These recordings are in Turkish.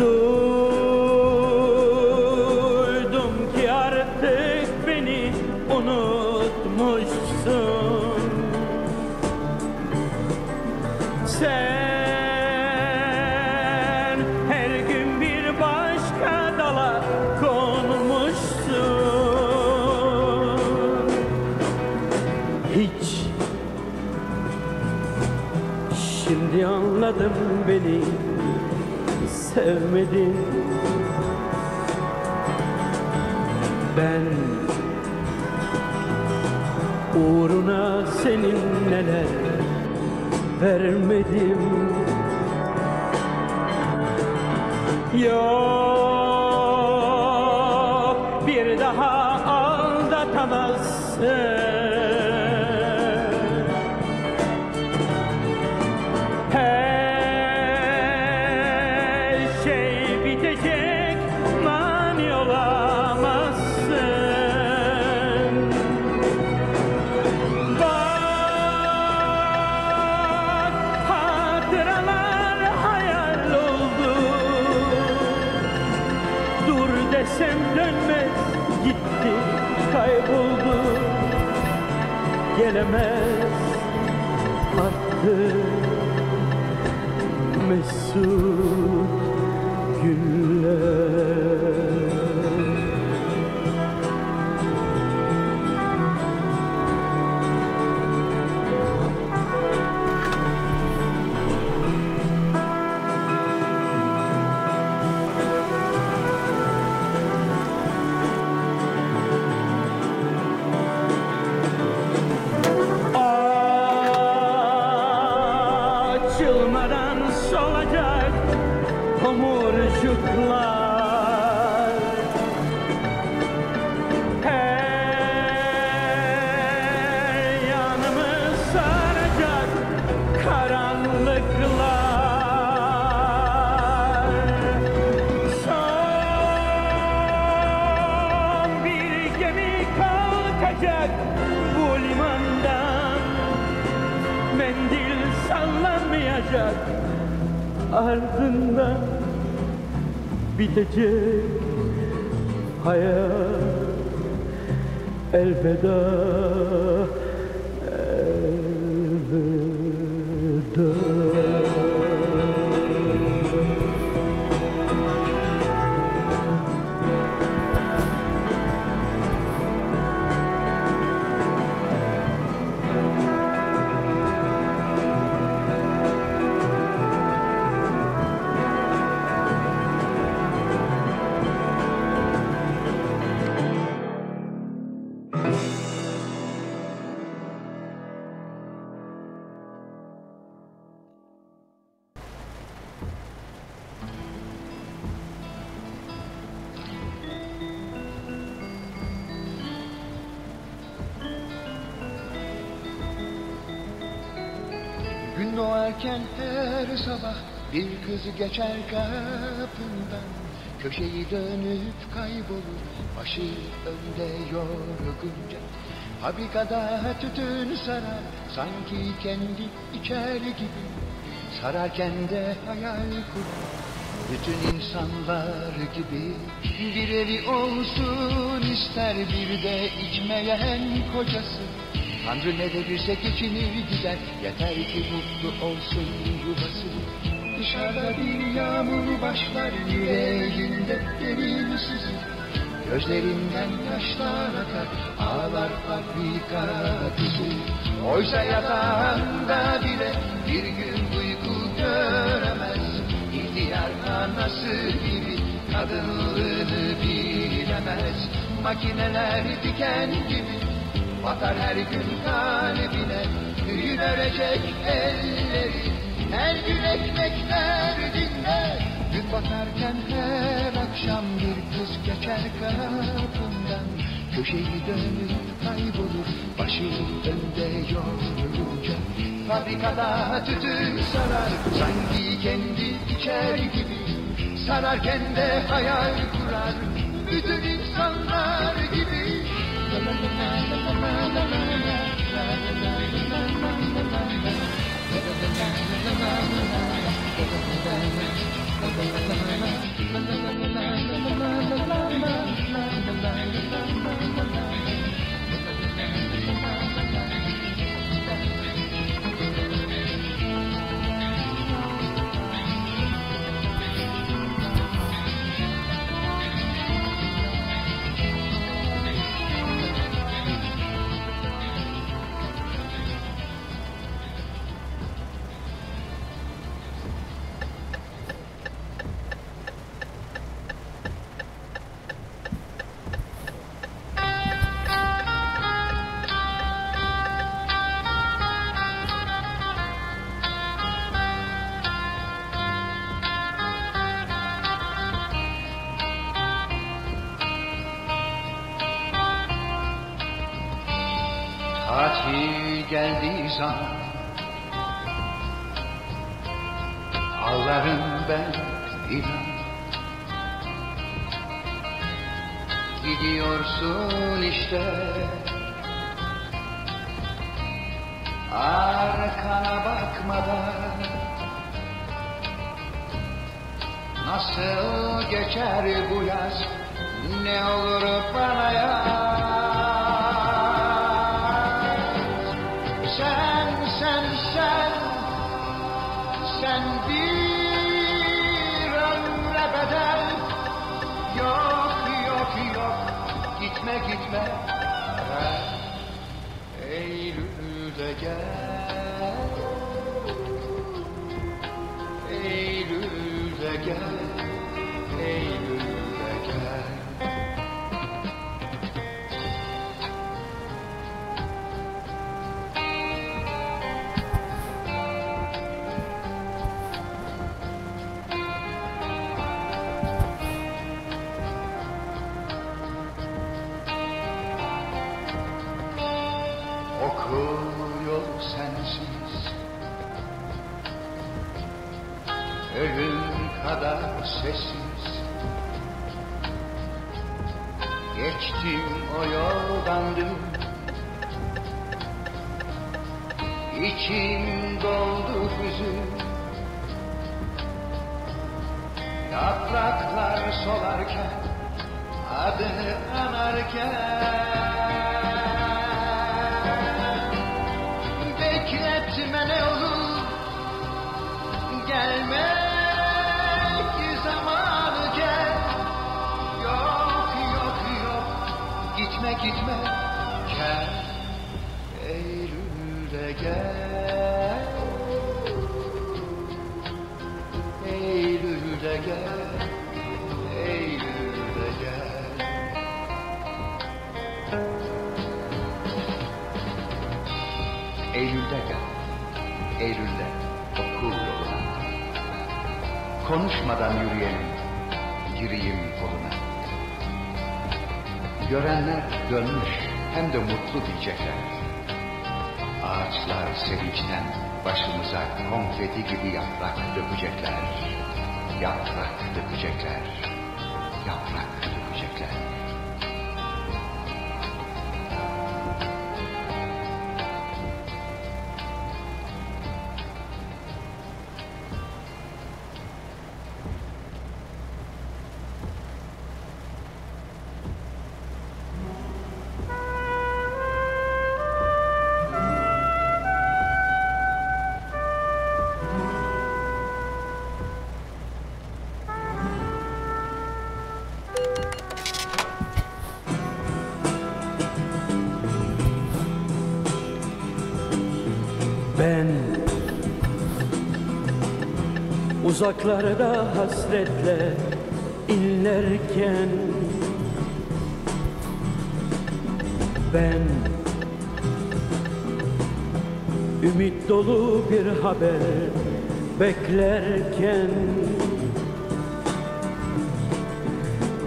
Duydum ki artık beni unutmuşsun. Sen her gün bir başka dala konmuşsun. Hiç. Şimdi anladım beni sevmedin Ben uğruna senin neler vermedim. Yok Gelemez. Artık mesut günler Mendil sallanmayacak Ardından bitecek hayat. Elveda Elveda Doğarken her sabah bir kız geçer kapından. Köşeyi dönüp kaybolur başı önde yorgunca. Fabrikada tütün sarar sanki kendi içer gibi. Sararken de hayal kurar bütün insanlar gibi. Bir evi olsun ister bir de içmeyen kocası Tanrı ne verirse geçinir gider. Yeter ki mutlu olsun yuvası. Dışarıda bir yağmur başlar Yüreğinde derin sızı Gözlerinden yaşlar akar Ağlar fabrika kızı Oysa yatağında bile Bir gün uyku göremez. İhtiyar anası gibi Kadınlığını bilemez. Makineler diken gibi Batar her gün kalbine Gün örecek elleri. Her gün ekmekler dinler Gün batarken her akşam bir kız geçer kapından Köşeyi dönüp kaybolur Başı önde yorulunca. Fabrikada tütün sarar Sanki kendi içer gibi. Sararken de hayal kurar Bütün insanlar gibi geldiği zaman Ağlarım ben inan. Gidiyorsun işte. Arkana bakmadan. Nasıl geçer bu yaz? Ne olur bana yaz Geçtim o yoldan dün. İçim doldu hüzün. Yapraklar solarken Adını anarken. Bekletme ne olur Gelmek gel. Eylül'de gel Eylül'de gel. Eylül'de gel Eylül'de okul yoluna Konuşmadan yürüyelim Gireyim koluna. Görenler dönmüş hem de mutlu diyecekler Ağaçlar sevinçten başımıza konfeti gibi yaprak dökecekler. Yaprak dökecekler. Yaprak dökecekler Ben. Uzaklarda hasretle inlerken Ben. Ümit dolu bir haber beklerken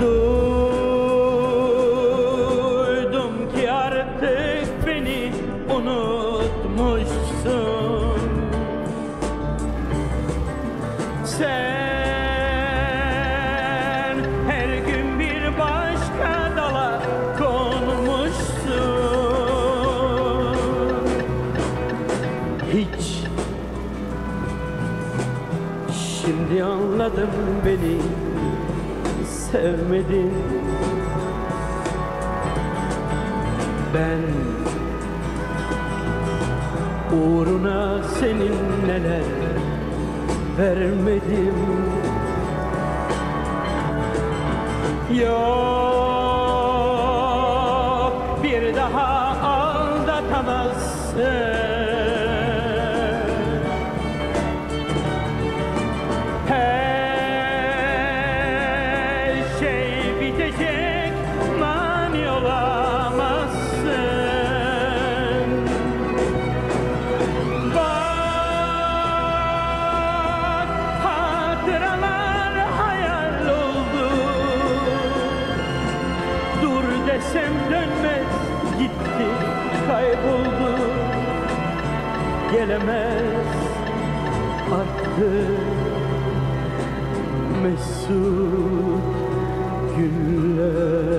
Duydum Şimdi anladım beni sevmedin. Ben uğruna senin neler vermedim. Yok Desem dönmez gitti kayboldu. Gelemez artık mesut güller